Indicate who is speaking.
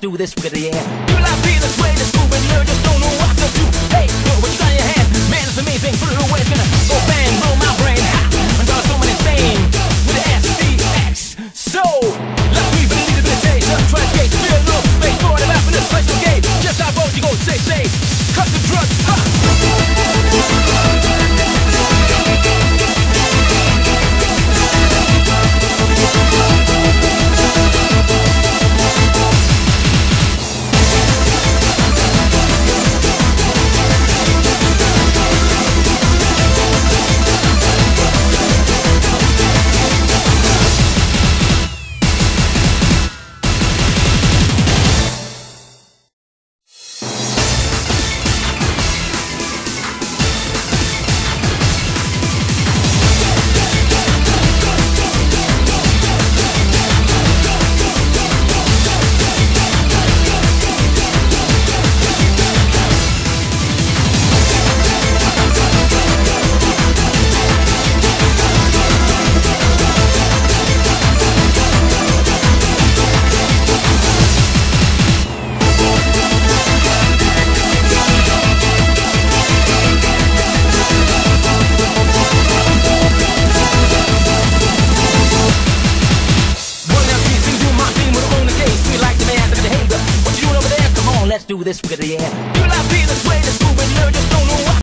Speaker 1: do this with the air. You like be this way, this moving, you just don't know what to do. Hey, look what you got in your hand. Man, it's amazing. Put it away, it's gonna go bang, this with the air.